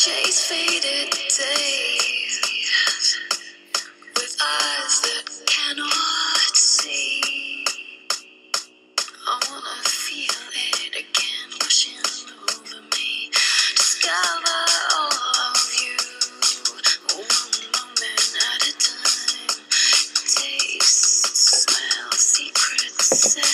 chase faded days with eyes that cannot see. I wanna feel it again, washing over me. Discover all of you, one moment at a time. Taste, smell, secrets.